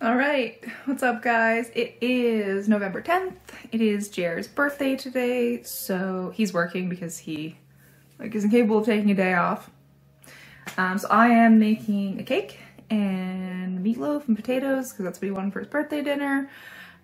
All right, what's up guys? It is November 10th. It is Jared's birthday today, so he's working because he like isn't capable of taking a day off. Um, so I am making a cake and meatloaf and potatoes because that's what he wanted for his birthday dinner.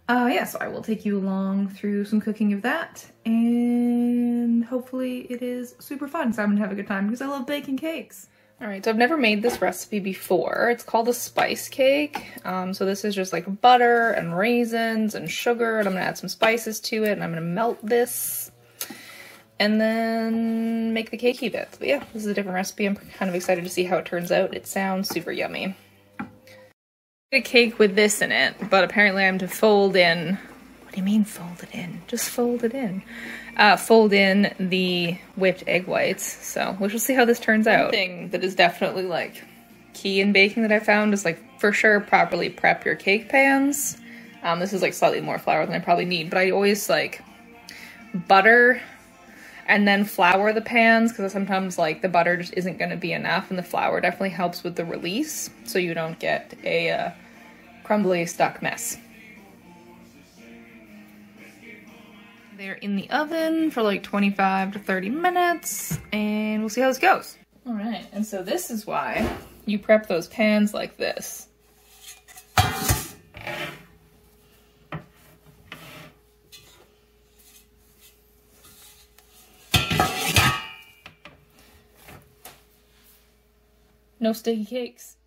Uh, yeah, so I will take you along through some cooking of that and hopefully it is super fun so I'm gonna have a good time because I love baking cakes. All right, so I've never made this recipe before. It's called a spice cake. Um, so this is just like butter and raisins and sugar, and I'm gonna add some spices to it, and I'm gonna melt this, and then make the cakey bits. But yeah, this is a different recipe. I'm kind of excited to see how it turns out. It sounds super yummy. A cake with this in it, but apparently I'm to fold in. What do you mean fold it in? Just fold it in uh, fold in the whipped egg whites. So we shall see how this turns out. One thing that is definitely like key in baking that I found is like for sure properly prep your cake pans. Um, this is like slightly more flour than I probably need, but I always like butter and then flour the pans because sometimes like the butter just isn't going to be enough and the flour definitely helps with the release so you don't get a uh, crumbly stuck mess. They're in the oven for like 25 to 30 minutes and we'll see how this goes. All right, and so this is why you prep those pans like this. No sticky cakes.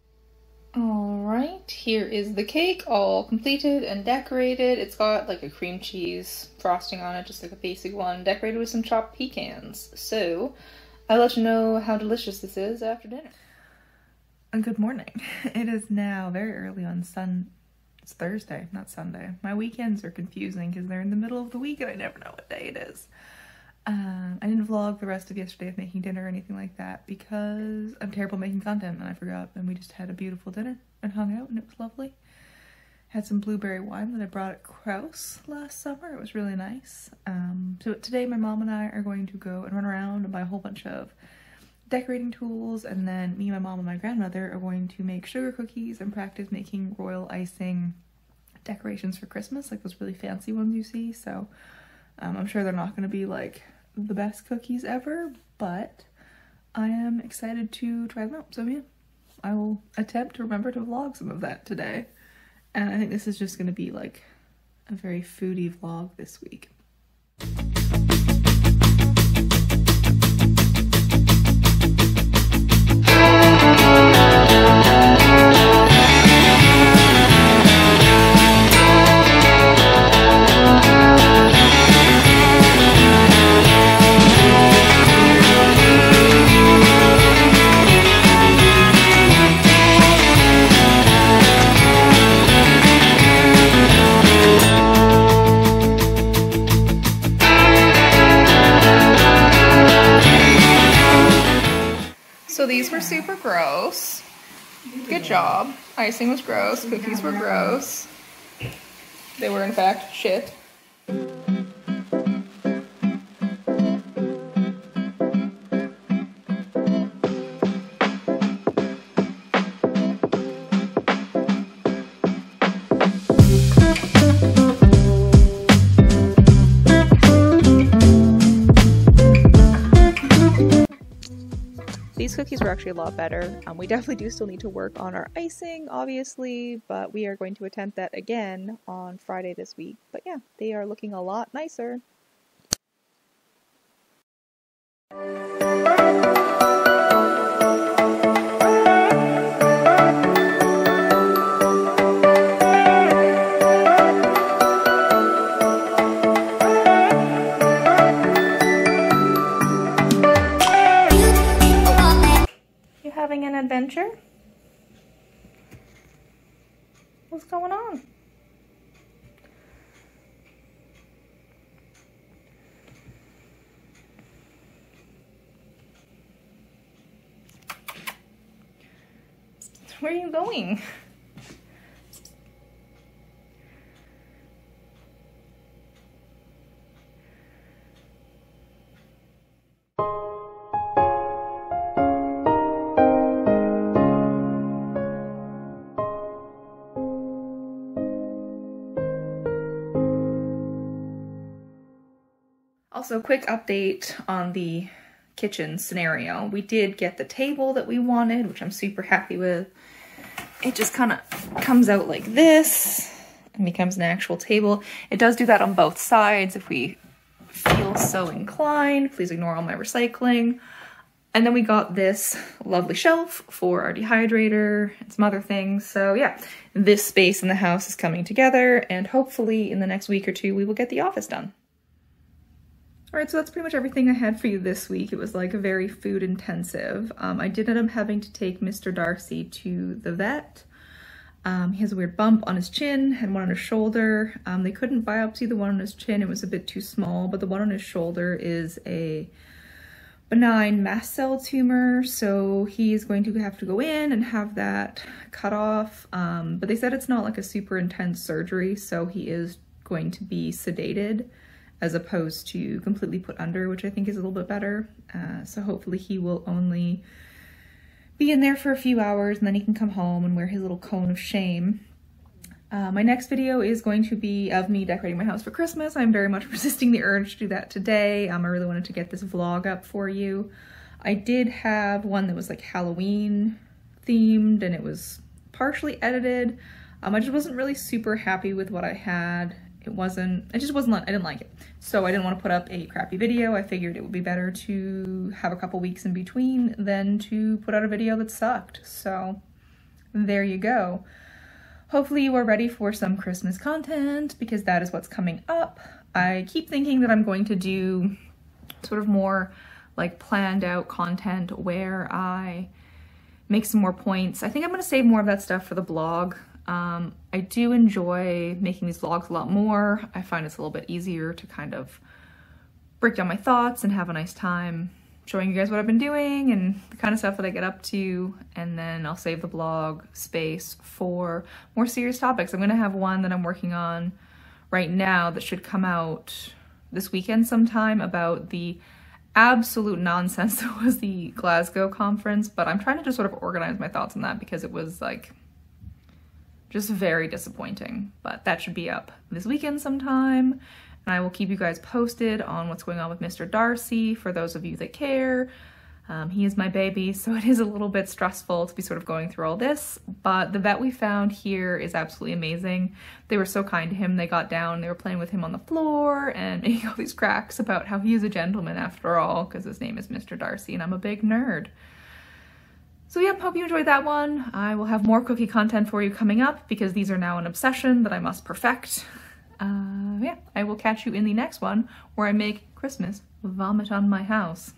Alright, here is the cake all completed and decorated. It's got like a cream cheese frosting on it, just like a basic one, decorated with some chopped pecans. So, I'll let you know how delicious this is after dinner. And good morning. It is now very early on Sun. It's Thursday, not Sunday. My weekends are confusing because they're in the middle of the week and I never know what day it is. Um, I didn't vlog the rest of yesterday of making dinner or anything like that because I'm terrible making content and I forgot and we just had a beautiful dinner and hung out and it was lovely. Had some blueberry wine that I brought at Krause last summer. It was really nice. Um, so today my mom and I are going to go and run around and buy a whole bunch of decorating tools and then me, my mom, and my grandmother are going to make sugar cookies and practice making royal icing decorations for Christmas, like those really fancy ones you see. So um, I'm sure they're not going to be like the best cookies ever, but I am excited to try them out. So yeah, I will attempt to remember to vlog some of that today. And I think this is just going to be like a very foodie vlog this week. These were super gross. Good job. Icing was gross. Cookies were gross. They were in fact shit. These cookies were actually a lot better. Um, we definitely do still need to work on our icing, obviously, but we are going to attempt that again on Friday this week. But yeah, they are looking a lot nicer. Adventure? What's going on? Where are you going? Also, quick update on the kitchen scenario. We did get the table that we wanted, which I'm super happy with. It just kind of comes out like this and becomes an actual table. It does do that on both sides if we feel so inclined. Please ignore all my recycling. And then we got this lovely shelf for our dehydrator and some other things. So yeah, this space in the house is coming together and hopefully in the next week or two we will get the office done. All right, so that's pretty much everything I had for you this week. It was like a very food intensive. Um, I did end up having to take Mr. Darcy to the vet. Um, he has a weird bump on his chin and one on his shoulder. Um, they couldn't biopsy the one on his chin, it was a bit too small, but the one on his shoulder is a benign mast cell tumor, so he's going to have to go in and have that cut off. Um, but they said it's not like a super intense surgery, so he is going to be sedated as opposed to completely put under, which I think is a little bit better. Uh, so hopefully he will only be in there for a few hours and then he can come home and wear his little cone of shame. Uh, my next video is going to be of me decorating my house for Christmas. I'm very much resisting the urge to do that today. Um, I really wanted to get this vlog up for you. I did have one that was like Halloween themed and it was partially edited. Um, I just wasn't really super happy with what I had. It wasn't, it just wasn't, I didn't like it. So I didn't want to put up a crappy video. I figured it would be better to have a couple weeks in between than to put out a video that sucked. So there you go. Hopefully you are ready for some Christmas content because that is what's coming up. I keep thinking that I'm going to do sort of more like planned out content where I make some more points. I think I'm going to save more of that stuff for the blog. Um, I do enjoy making these vlogs a lot more. I find it's a little bit easier to kind of break down my thoughts and have a nice time showing you guys what I've been doing and the kind of stuff that I get up to. And then I'll save the blog space for more serious topics. I'm going to have one that I'm working on right now that should come out this weekend sometime about the absolute nonsense that was the Glasgow conference, but I'm trying to just sort of organize my thoughts on that because it was like just very disappointing. But that should be up this weekend sometime and I will keep you guys posted on what's going on with Mr. Darcy for those of you that care. Um, he is my baby, so it is a little bit stressful to be sort of going through all this, but the vet we found here is absolutely amazing. They were so kind to him. They got down, they were playing with him on the floor and making all these cracks about how he is a gentleman after all, because his name is Mr. Darcy and I'm a big nerd. So yeah, hope you enjoyed that one. I will have more cookie content for you coming up because these are now an obsession that I must perfect uh, yeah, I will catch you in the next one where I make Christmas vomit on my house.